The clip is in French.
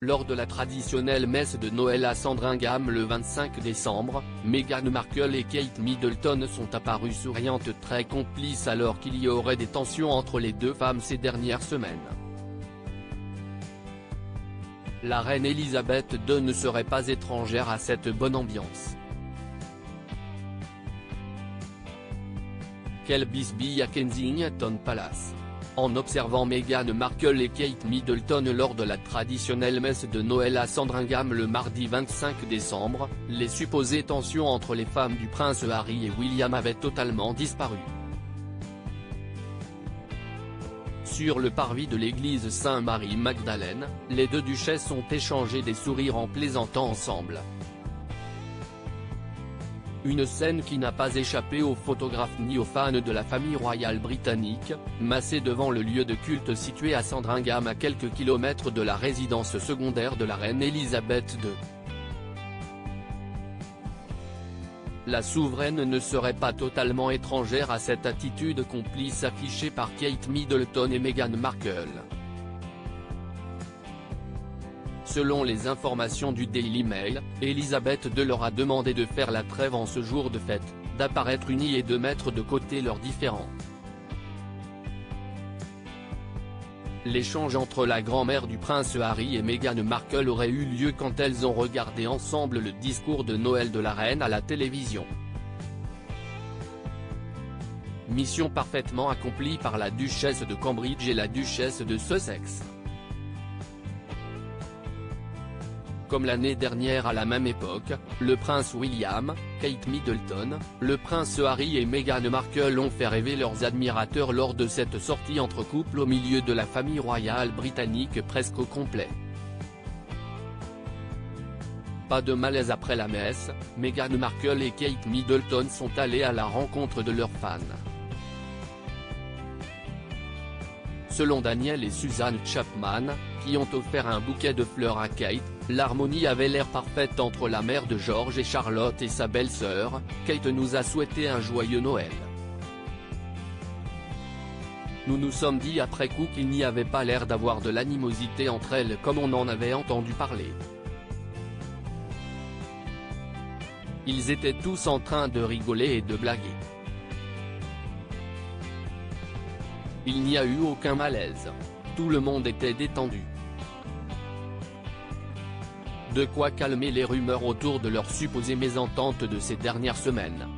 Lors de la traditionnelle messe de Noël à Sandringham le 25 décembre, Meghan Markle et Kate Middleton sont apparues souriantes très complices alors qu'il y aurait des tensions entre les deux femmes ces dernières semaines. La reine Elisabeth II ne serait pas étrangère à cette bonne ambiance. Quel bisbille à Kensington Palace en observant Meghan Markle et Kate Middleton lors de la traditionnelle messe de Noël à Sandringham le mardi 25 décembre, les supposées tensions entre les femmes du prince Harry et William avaient totalement disparu. Sur le parvis de l'église Saint-Marie-Magdalène, les deux duchesses ont échangé des sourires en plaisantant ensemble. Une scène qui n'a pas échappé aux photographes ni aux fans de la famille royale britannique, massés devant le lieu de culte situé à Sandringham à quelques kilomètres de la résidence secondaire de la reine Elisabeth II. La souveraine ne serait pas totalement étrangère à cette attitude complice affichée par Kate Middleton et Meghan Markle. Selon les informations du Daily Mail, Elisabeth leur a demandé de faire la trêve en ce jour de fête, d'apparaître unis et de mettre de côté leurs différends. L'échange entre la grand-mère du prince Harry et Meghan Markle aurait eu lieu quand elles ont regardé ensemble le discours de Noël de la reine à la télévision. Mission parfaitement accomplie par la duchesse de Cambridge et la duchesse de Sussex. Comme l'année dernière à la même époque, le prince William, Kate Middleton, le prince Harry et Meghan Markle ont fait rêver leurs admirateurs lors de cette sortie entre couples au milieu de la famille royale britannique presque au complet. Pas de malaise après la messe, Meghan Markle et Kate Middleton sont allés à la rencontre de leurs fans. Selon Daniel et Suzanne Chapman, qui ont offert un bouquet de fleurs à Kate, l'harmonie avait l'air parfaite entre la mère de George et Charlotte et sa belle-sœur, Kate nous a souhaité un joyeux Noël. Nous nous sommes dit après coup qu'il n'y avait pas l'air d'avoir de l'animosité entre elles comme on en avait entendu parler. Ils étaient tous en train de rigoler et de blaguer. Il n'y a eu aucun malaise. Tout le monde était détendu. De quoi calmer les rumeurs autour de leur supposée mésentente de ces dernières semaines.